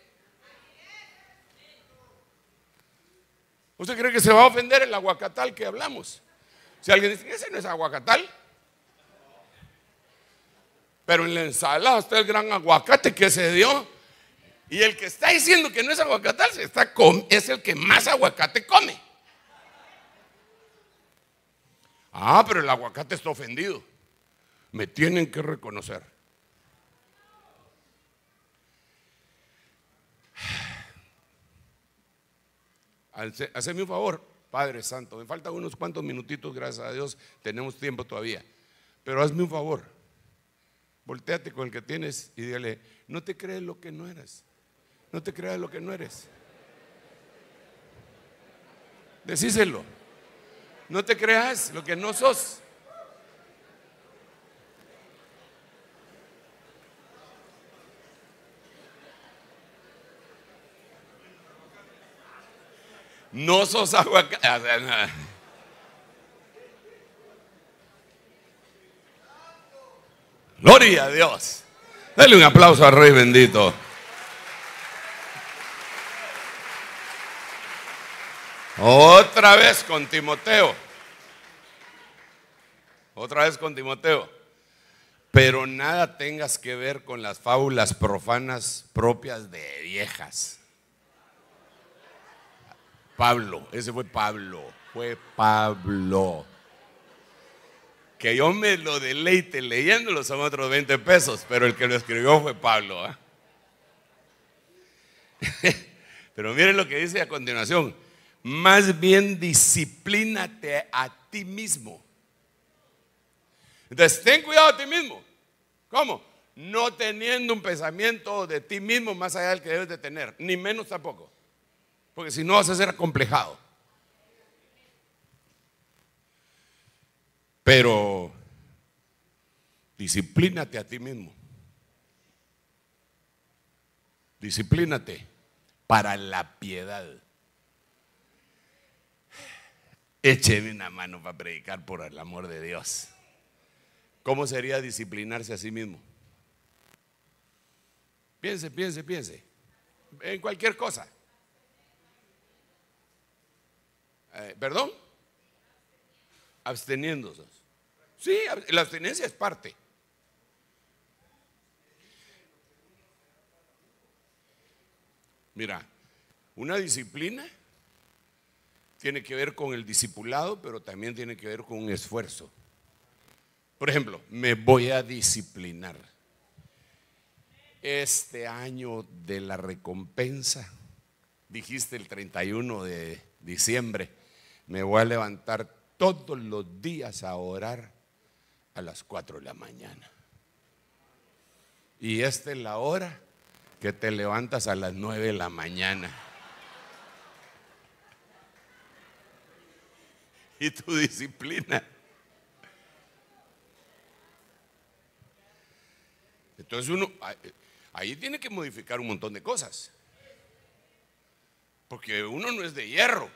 ¿Usted cree que se va a ofender el aguacatal que hablamos? Si alguien dice, ese no es aguacatal. Pero en la ensalada está el gran aguacate que se dio. Y el que está diciendo que no es aguacatal se está es el que más aguacate come. Ah, pero el aguacate está ofendido. Me tienen que reconocer. Haceme un favor, Padre Santo. Me faltan unos cuantos minutitos, gracias a Dios. Tenemos tiempo todavía. Pero hazme un favor. Volteate con el que tienes y dígale, no te crees lo que no eres. No te creas lo que no eres. Decíselo. No te creas lo que no sos. No sos aguacate. Gloria a Dios. Dale un aplauso al Rey bendito. Otra vez con Timoteo. Otra vez con Timoteo. Pero nada tengas que ver con las fábulas profanas propias de viejas. Pablo, ese fue Pablo, fue Pablo. Que yo me lo deleite leyéndolo son otros 20 pesos, pero el que lo escribió fue Pablo. ¿ah? pero miren lo que dice a continuación. Más bien disciplínate a ti mismo. Entonces, ten cuidado a ti mismo. ¿Cómo? no teniendo un pensamiento de ti mismo más allá del que debes de tener, ni menos tampoco. Porque si no vas a ser acomplejado. Pero disciplínate a ti mismo. Disciplínate para la piedad. Écheme una mano para predicar por el amor de Dios. ¿Cómo sería disciplinarse a sí mismo? Piense, piense, piense. En cualquier cosa. Eh, ¿Perdón? Absteniéndose. Sí, la abstinencia es parte. Mira, una disciplina tiene que ver con el discipulado, pero también tiene que ver con un esfuerzo. Por ejemplo, me voy a disciplinar. Este año de la recompensa, dijiste el 31 de diciembre, me voy a levantar todos los días a orar a las 4 de la mañana. Y esta es la hora que te levantas a las 9 de la mañana. Y tu disciplina Entonces uno, ahí tiene que modificar un montón de cosas. Porque uno no es de hierro.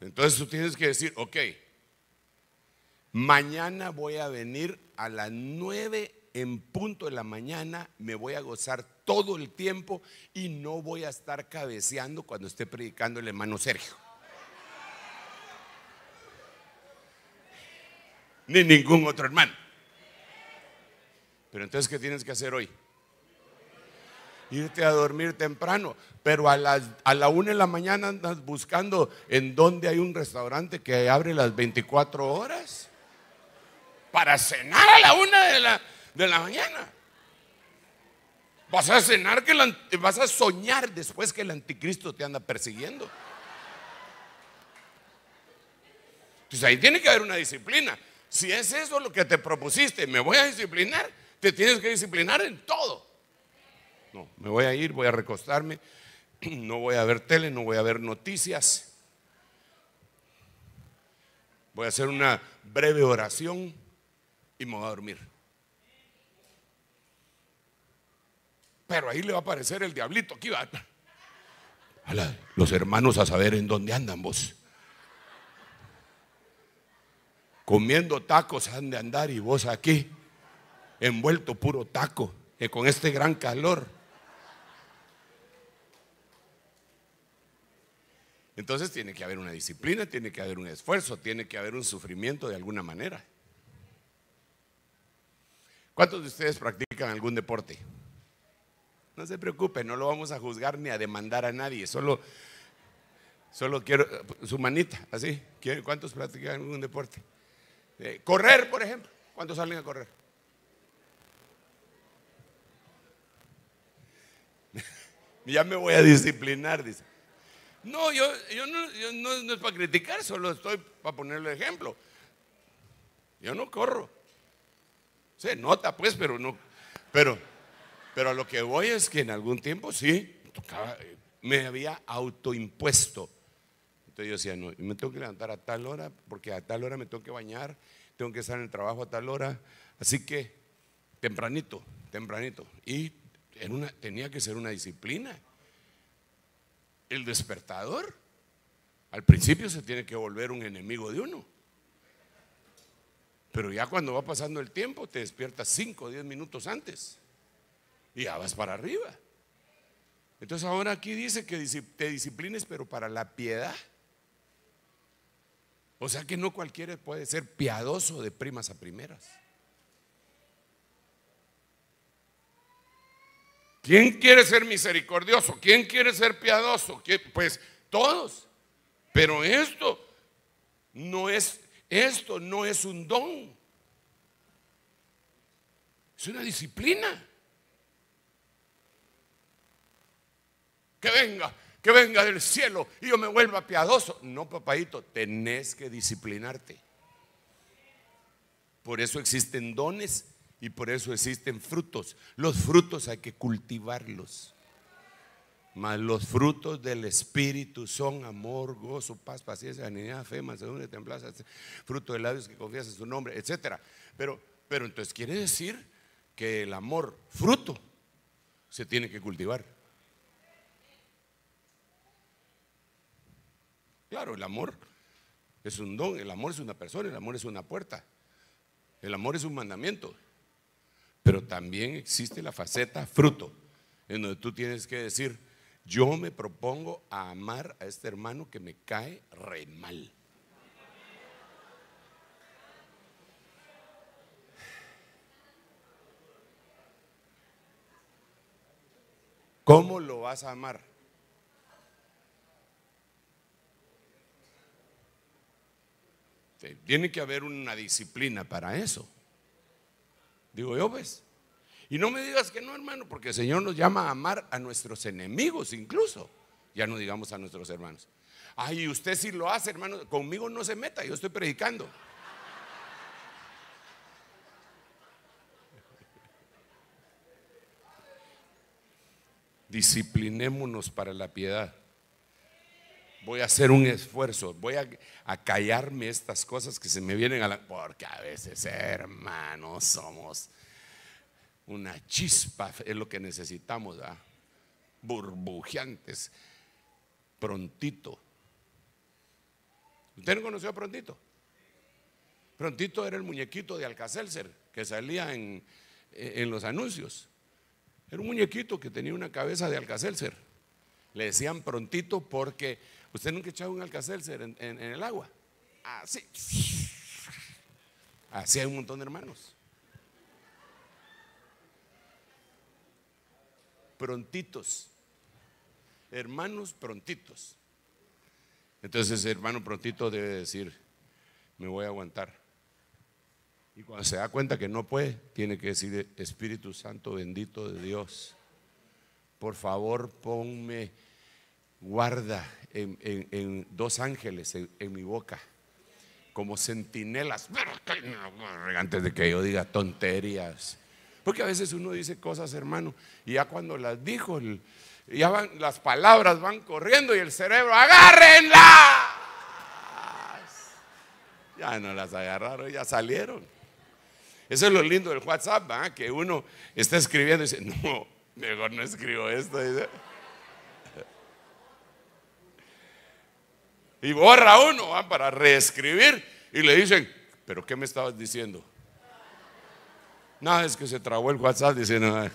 Entonces tú tienes que decir, ok, mañana voy a venir a las nueve en punto de la mañana, me voy a gozar todo el tiempo y no voy a estar cabeceando cuando esté predicando el hermano Sergio. Ni ningún otro hermano. Pero entonces, ¿qué tienes que hacer hoy? Irte a dormir temprano, pero a, a la una de la mañana andas buscando en dónde hay un restaurante que abre las 24 horas para cenar a la una de la, de la mañana. Vas a cenar que vas a soñar después que el anticristo te anda persiguiendo. Entonces ahí tiene que haber una disciplina. Si es eso lo que te propusiste, me voy a disciplinar, te tienes que disciplinar en todo. No, me voy a ir, voy a recostarme, no voy a ver tele, no voy a ver noticias. Voy a hacer una breve oración y me voy a dormir. Pero ahí le va a aparecer el diablito. Aquí va. los hermanos a saber en dónde andan vos. Comiendo tacos han de andar y vos aquí envuelto puro taco, y con este gran calor. Entonces tiene que haber una disciplina, tiene que haber un esfuerzo, tiene que haber un sufrimiento de alguna manera. ¿Cuántos de ustedes practican algún deporte? No se preocupe, no lo vamos a juzgar ni a demandar a nadie, solo, solo quiero su manita, así. ¿Cuántos practican algún deporte? Eh, correr, por ejemplo. ¿Cuántos salen a correr? ya me voy a disciplinar, dice. No, yo, yo, no, no, es para criticar, solo estoy para ponerle ejemplo. Yo no corro. Se nota, pues, pero no. Pero, pero a lo que voy es que en algún tiempo sí, me había autoimpuesto. Entonces yo decía, no, me tengo que levantar a tal hora, porque a tal hora me tengo que bañar, tengo que estar en el trabajo a tal hora. Así que, tempranito, tempranito. Y una, tenía que ser una disciplina. El despertador, al principio se tiene que volver un enemigo de uno. Pero ya cuando va pasando el tiempo, te despiertas 5 o 10 minutos antes. Y ya vas para arriba. Entonces ahora aquí dice que te disciplines, pero para la piedad. O sea que no cualquiera puede ser piadoso de primas a primeras. ¿Quién quiere ser misericordioso? ¿Quién quiere ser piadoso? Pues todos. Pero esto no es esto no es un don. Es una disciplina. Que venga, que venga del cielo y yo me vuelva piadoso. No, papadito, tenés que disciplinarte. Por eso existen dones y por eso existen frutos. Los frutos hay que cultivarlos. Mas los frutos del Espíritu son amor, gozo, paz, paciencia, benignidad, fe, mansedumbre, templanza, fruto de labios que confiesan su nombre, etc. Pero, pero entonces quiere decir que el amor, fruto, se tiene que cultivar. Claro, el amor es un don, el amor es una persona, el amor es una puerta, el amor es un mandamiento. Pero también existe la faceta fruto, en donde tú tienes que decir, yo me propongo a amar a este hermano que me cae re mal. ¿Cómo lo vas a amar? Tiene que haber una disciplina para eso. Digo yo, pues. Y no me digas que no, hermano, porque el Señor nos llama a amar a nuestros enemigos incluso. Ya no digamos a nuestros hermanos. Ay, usted si lo hace, hermano, conmigo no se meta, yo estoy predicando. Disciplinémonos para la piedad voy a hacer un esfuerzo, voy a, callarme estas cosas que se me vienen a la... Porque a veces, hermanos, somos una chispa, es lo que necesitamos, burbujeantes, prontito. ¿Usted no conoció a Prontito? Prontito era el muñequito de Alcacelser que salía en, en los anuncios. Era un muñequito que tenía una cabeza de Alcacelser. Le decían Prontito porque ¿Usted nunca echado un alcacelser en, el agua? Así. Así hay un montón de hermanos. Prontitos. Hermanos prontitos. Entonces hermano prontito debe decir, me voy a aguantar. Y cuando se da cuenta que no puede, tiene que decir, Espíritu Santo bendito de Dios, por favor ponme guarda en, dos ángeles en, mi boca, como centinelas, antes de que yo diga tonterías. Porque a veces uno dice cosas, hermano, y ya cuando las dijo, ya van, las palabras van corriendo y el cerebro, agárrenlas. Ya no las agarraron, ya salieron. Eso es lo lindo del WhatsApp, que uno está escribiendo y dice, no, mejor no escribo esto. Y borra uno para reescribir y le dicen, pero ¿qué me estabas diciendo? Nada, es que se trabó el WhatsApp diciendo,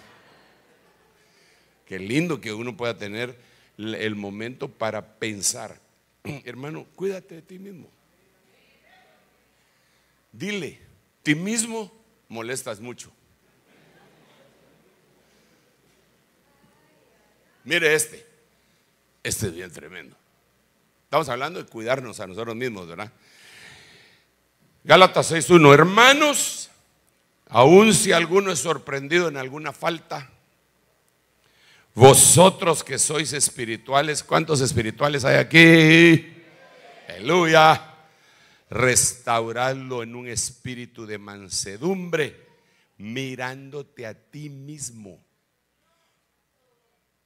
qué lindo que uno pueda tener el momento para pensar. Hermano, cuídate de ti mismo. Dile, ti mismo molestas mucho. Mire este, este es bien tremendo. Estamos hablando de cuidarnos a nosotros mismos, ¿verdad? Gálatas 6.1, hermanos, aun si alguno es sorprendido en alguna falta, vosotros que sois espirituales, ¿cuántos espirituales hay aquí? Aleluya. Restauradlo en un espíritu de mansedumbre, mirándote a ti mismo.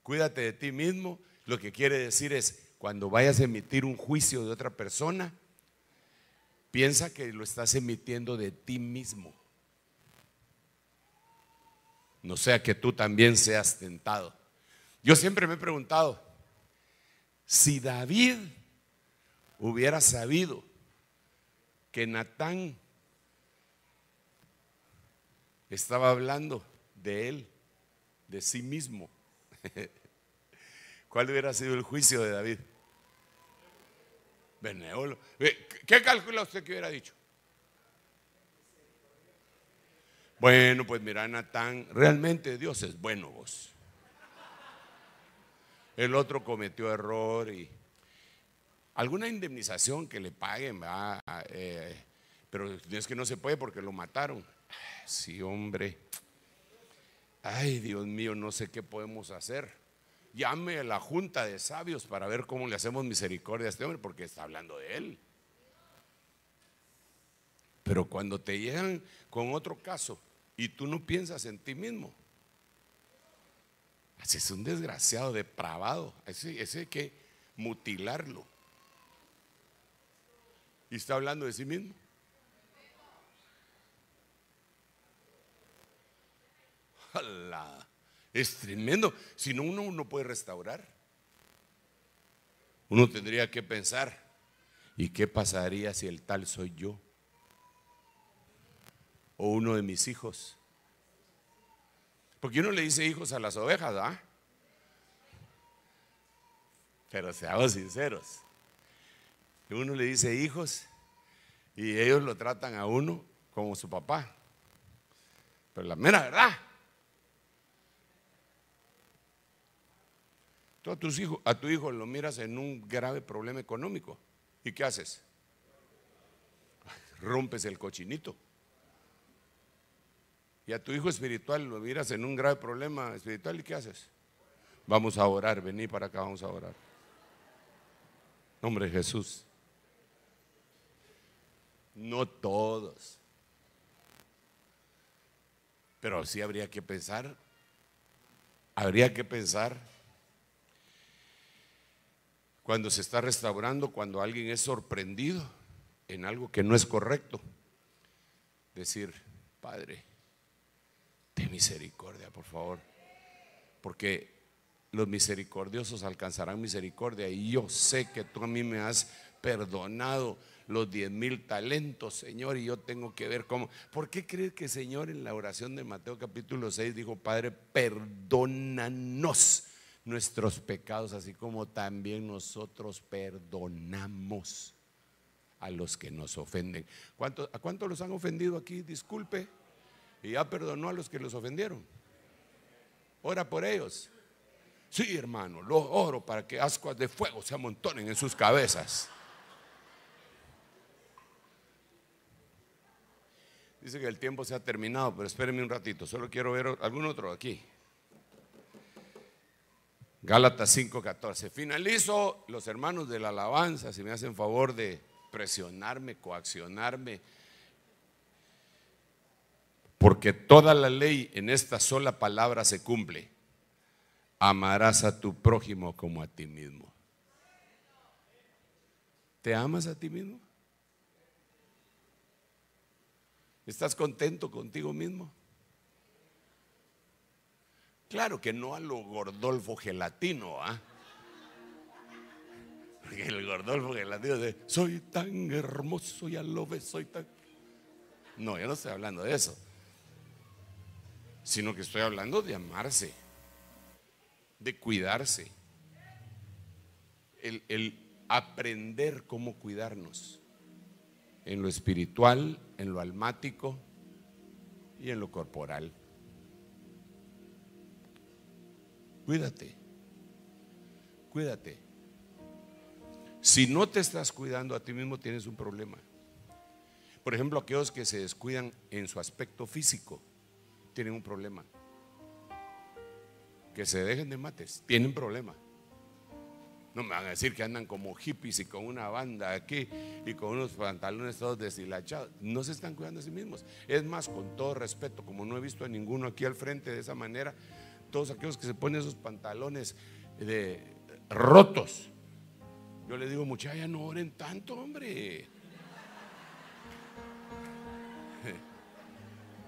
Cuídate de ti mismo. Lo que quiere decir es, cuando vayas a emitir un juicio de otra persona, piensa que lo estás emitiendo de ti mismo. No sea que tú también seas tentado. Yo siempre me he preguntado, si David hubiera sabido que Natán estaba hablando de él, de sí mismo, ¿Cuál hubiera sido el juicio de David? Beneolo. ¿Qué calcula usted que hubiera dicho? Bueno, pues mira, Natán, realmente Dios es bueno vos. El otro cometió error y alguna indemnización que le paguen, va, eh, pero es que no se puede porque lo mataron. Sí, hombre. Ay, Dios mío, no sé qué podemos hacer llame a la junta de sabios para ver cómo le hacemos misericordia a este hombre, porque está hablando de él. Pero cuando te llegan con otro caso y tú no piensas en ti mismo, así es un desgraciado depravado, ese, ese hay que mutilarlo. Y está hablando de sí mismo. Es tremendo. Si no, uno no puede restaurar. Uno tendría que pensar, ¿y qué pasaría si el tal soy yo? O uno de mis hijos. Porque uno le dice hijos a las ovejas, ¿ah? Pero seamos sinceros. Uno le dice hijos y ellos lo tratan a uno como su papá. Pero la mera verdad, a, tus hijos, a tu hijo lo miras en un grave problema económico. ¿Y qué haces? Rompes el cochinito. Y a tu hijo espiritual lo miras en un grave problema espiritual. ¿Y qué haces? Vamos a orar, vení para acá, vamos a orar. Nombre de Jesús. No todos. Pero sí habría que pensar, habría que pensar cuando se está restaurando, cuando alguien es sorprendido en algo que no es correcto, decir, Padre, de misericordia, por favor, porque los misericordiosos alcanzarán misericordia y yo sé que tú a mí me has perdonado los diez mil talentos, Señor, y yo tengo que ver cómo. ¿Por qué crees que Señor en la oración de Mateo capítulo 6 dijo, Padre, perdónanos? Nuestros pecados, así como también nosotros perdonamos a los que nos ofenden. ¿A cuántos los han ofendido aquí? Disculpe. Y ya perdonó a los que los ofendieron. Ora por ellos. Sí, hermano, lo oro para que ascuas de fuego se amontonen en sus cabezas. Dice que el tiempo se ha terminado, pero espérenme un ratito. Solo quiero ver algún otro aquí. Gálatas 5:14. Finalizo, los hermanos de la alabanza, si me hacen favor de presionarme, coaccionarme, porque toda la ley en esta sola palabra se cumple. Amarás a tu prójimo como a ti mismo. ¿Te amas a ti mismo? ¿Estás contento contigo mismo? Claro que no a lo Gordolfo Gelatino, ¿ah? Porque el Gordolfo Gelatino dice, soy tan hermoso, ya lo soy tan... No, yo no estoy hablando de eso. Sino que estoy hablando de amarse, de cuidarse, el, el aprender cómo cuidarnos en lo espiritual, en lo almático y en lo corporal. Cuídate. Cuídate. Si no te estás cuidando a ti mismo, tienes un problema. Por ejemplo, aquellos que se descuidan en su aspecto físico, tienen un problema. Que se dejen de mates, tienen problema. No me van a decir que andan como hippies y con una banda aquí y con unos pantalones todos deshilachados. No se están cuidando a sí mismos. Es más, con todo respeto, como no he visto a ninguno aquí al frente de esa manera, todos aquellos que se ponen esos pantalones de rotos. Yo le digo, muchacha, no oren tanto, hombre.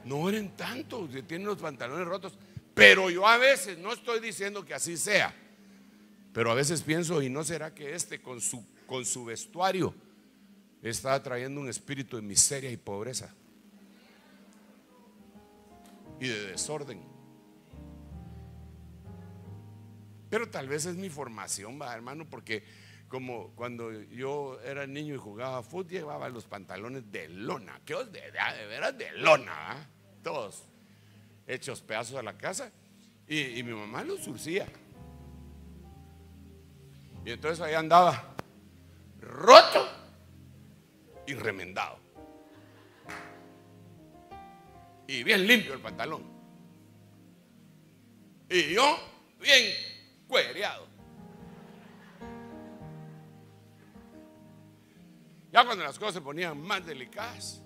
No oren tanto, tienen los pantalones rotos. Pero yo a veces, no estoy diciendo que así sea, pero a veces pienso, ¿y no será que este con su, con su vestuario está trayendo un espíritu de miseria y pobreza? Y de desorden. Pero tal vez es mi formación, hermano, porque como cuando yo era niño y jugaba fútbol, llevaba los pantalones de lona, que de, de, veras de lona, todos hechos pedazos a la casa, y, mi mamá los surcía. Y entonces ahí andaba roto y remendado. Y bien limpio el pantalón. Y yo, bien cuereado. Ya cuando las cosas se ponían más delicadas,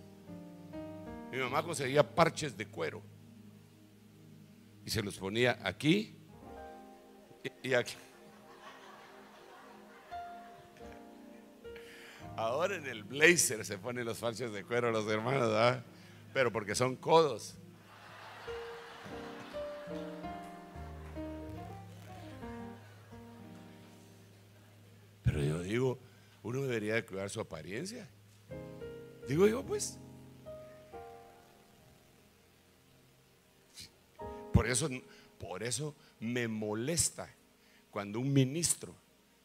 Mi mamá conseguía parches de cuero y se los ponía aquí y, aquí. Ahora en el blazer se ponen los parches de cuero los hermanos, pero porque son codos. Digo, uno debería de cuidar su apariencia. Digo yo, pues. Por eso, por eso me molesta cuando un ministro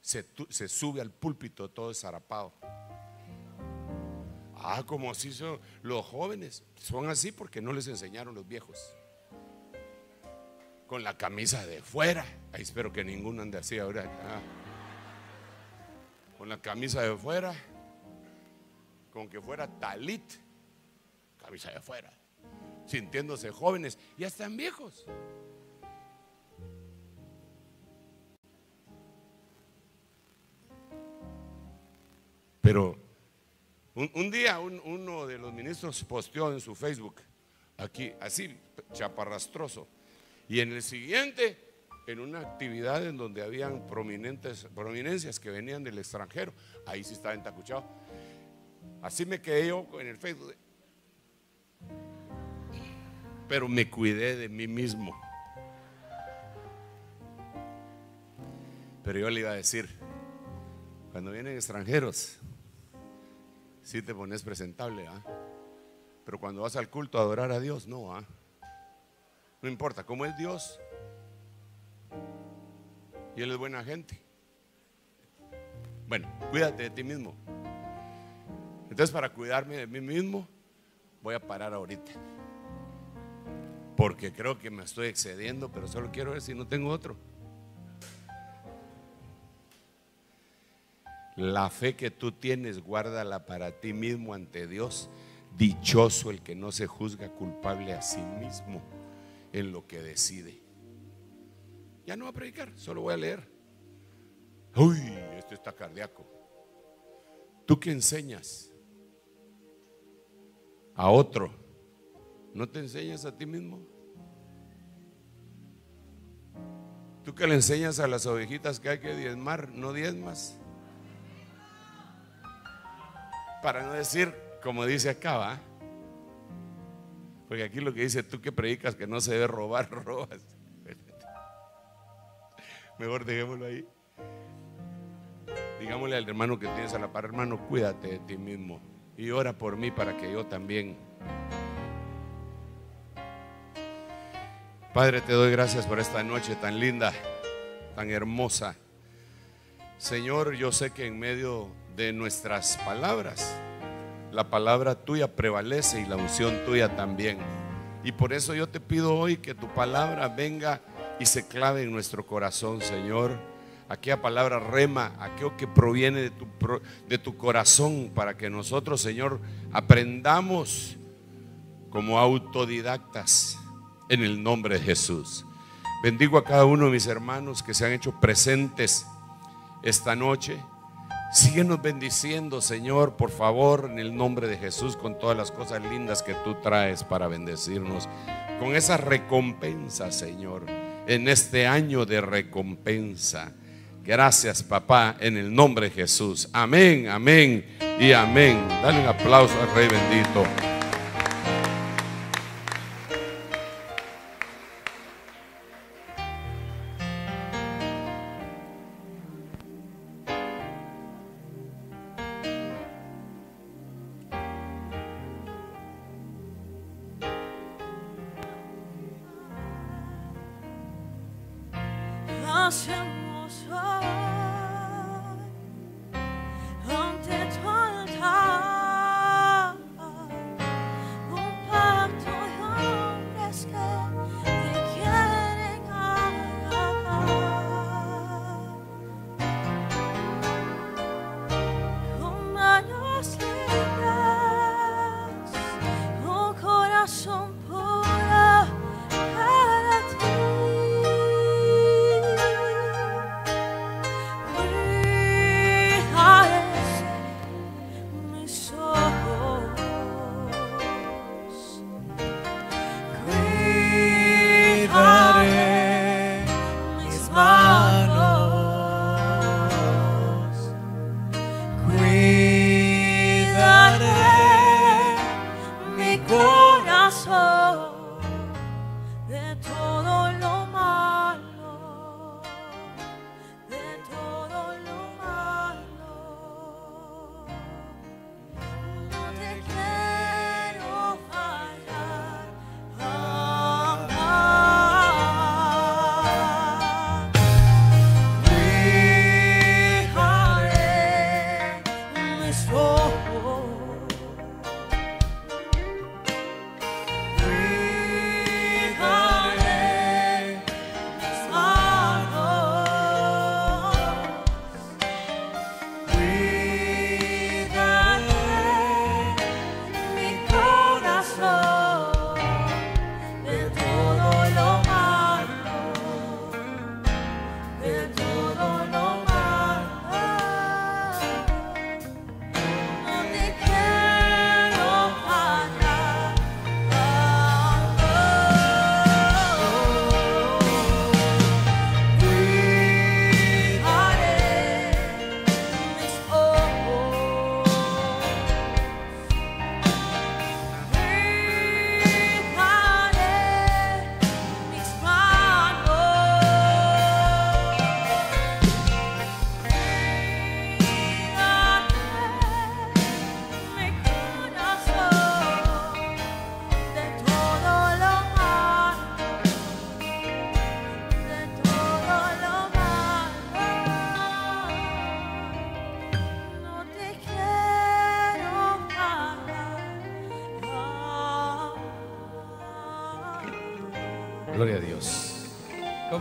se, se sube al púlpito todo zarapado. Ah, como así son los jóvenes. Son así porque no les enseñaron los viejos. Con la camisa de fuera. Ahí espero que ninguno ande así ahora. Ah. Con la camisa de fuera. Con que fuera talit. Camisa de fuera. Sintiéndose jóvenes. Y están viejos. Pero un, día uno de los ministros posteó en su Facebook, aquí, así, chaparrastroso. Y en el siguiente, en una actividad en donde habían prominentes, prominencias que venían del extranjero, ahí sí estaba entacuchado. Así me quedé yo en el Facebook. Pero me cuidé de mí mismo. Pero yo le iba a decir, cuando vienen extranjeros, si te pones presentable, ¿ah? Pero cuando vas al culto a adorar a Dios, no, ¿ah? No importa, ¿cómo es Dios? Y Él es buena gente. Bueno, cuídate de ti mismo. Entonces, para cuidarme de mí mismo, voy a parar ahorita. Porque creo que me estoy excediendo, pero solo quiero ver si no tengo otro. La fe que tú tienes, guárdala para ti mismo ante Dios. Dichoso el que no se juzga culpable a sí mismo en lo que decide. Ya no voy a predicar, solo voy a leer. Uy, esto está cardíaco. ¿Tú qué enseñas? A otro. ¿No te enseñas a ti mismo? ¿Tú qué le enseñas a las ovejitas que hay que diezmar? ¿No diezmas? Para no decir, como dice acá, ¿va? Porque aquí lo que dice, tú que predicas que no se debe robar, robas. Mejor dejémoslo ahí. Digámosle al hermano que tienes a la par, hermano, cuídate de ti mismo y ora por mí para que yo también. Padre, te doy gracias por esta noche tan linda, tan hermosa. Señor, yo sé que en medio de nuestras palabras. La palabra tuya prevalece y la unción tuya también. Y por eso yo te pido hoy que tu palabra venga y se clave en nuestro corazón, Señor. Aquella palabra rema, aquello que proviene de tu, de tu corazón, para que nosotros, Señor, aprendamos como autodidactas en el nombre de Jesús. Bendigo a cada uno de mis hermanos que se han hecho presentes esta noche. Síguenos bendiciendo, Señor, por favor, en el nombre de Jesús, con todas las cosas lindas que tú traes para bendecirnos. Con esa recompensa, Señor, en este año de recompensa. Gracias, papá, en el nombre de Jesús. Amén, amén y amén. Dale un aplauso al Rey bendito.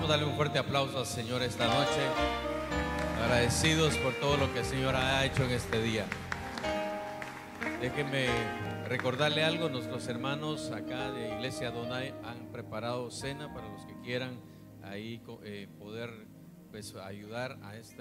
Vamos darle un fuerte aplauso al Señor esta noche. Agradecidos por todo lo que el Señor ha hecho en este día. Déjenme recordarle algo. Nuestros hermanos acá de Iglesia Donai han preparado cena para los que quieran ahí eh, poder pues, ayudar a esta.